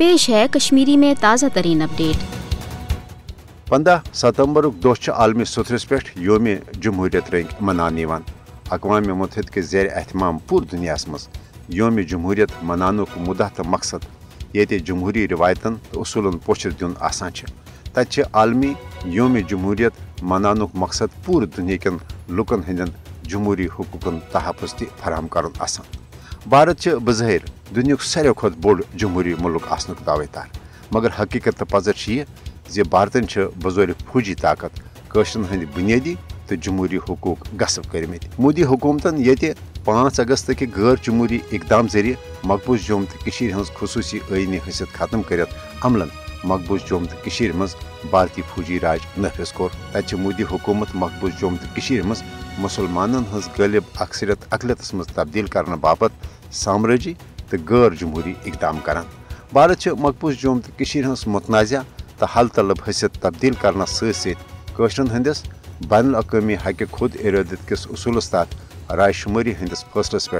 پیش ہے کشمیری میں تازہ ترین اپڈیٹ۔ پندہ ستمبر دہ عالمی ستھرس پہ یوم جمہوریت رنگ منانے اقوام متحد کے زیر اہتمام پور دنیا مز یوم جمہوریت منان مدہ تو مقصد۔ یہ جمہوری روایتن تو اصولن پوچھر دن آسان تتہ عالمی یوم جمہوریت منان مقصد پور دنیا کن لکن ہند جمہوری حقوقن تحفظ تہ فراہم کرن آسان۔ بھارت بظاہر دنیا ساروی کھت بوڑ جمہوری ملک آسن دعوے دار مگر حقیقت تو پذر یہ زی بھارتن بزور فوجی طاقت قشرن ہند بنیادی تو جمہوری حقوق غصب کرمت مودی حکومتن یہ پانچ اگست کہ غیر جمہوری اقدام ذریعہ مقبوض جوم تو ہز خصوصی آئینی حیثیت ختم کرت عملن مقبوض جوم تو مز بھارتی فوجی راج نفذ کور۔ تتہ مودی حکومت مقبوض جوم تو مز مسلمانن ہز غالب اکثریت اقلیتس مز تبدیل کرنے باپت سامراجی تو غیر جمہوری اقدام کران بھارت مقبوض جوم تو ہز متنازع تو حل طلب حیثیت تبدیل کرنا ستر ہندس بین الاقوامی حق خود ارادت کس اصولس تحت رائے شماری ہندس فیصلس پہ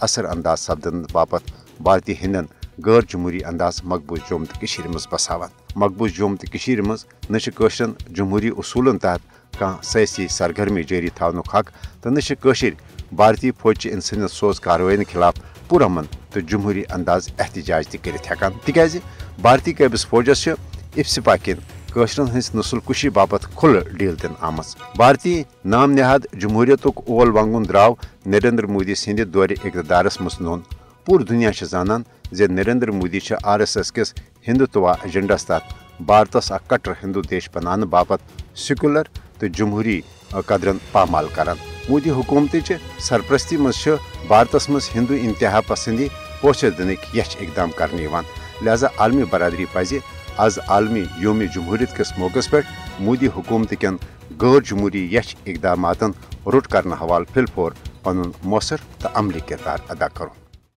اثر انداز سپدن باپت بھارتی ہندن غیر جمہوری انداز مقبوض جوم تو مز بساوان مقبوض جوم تو مز نشرن جمہوری اصولن تحت کھانا سیاسی سرگرمی جاری تھونک حق تو نشر بھارتی فوجی انسانیت سوز کاروائین خلاف پرامن تو جمہوری انداز احتجاج تک تاز بھارتی قابض فوجس افسپا کن قشرن ہز نسل کشی باپت کھل ڈیل دن آم بھارتی نام نہاد جمہوریت اول ونگن درو نریندر مودی سند دور اقتدارس مز نون پور دنیا زانان زِ Narendra Modi R S S کس ہندوتوا ایجنڈس تحت بھارتس اخ کٹر ہندو دیش بنانے باپت سیکولر تو جمہوری قدرن پامال کران۔ مودی حکومت سرپرستی مز بھارتس مز ہندو انتہا پسندی پوچھر دنک یچ اقدام کرنے لہذا عالمی برادری پزِ آز عالمی یوم جمہوریت کس موقع پہ مودی حکومت کن غیر جمہوری یچ اقدامات رٹ کرنے حوالہ پھل پھور پن مؤثر تو عملی کردار ادا کرو۔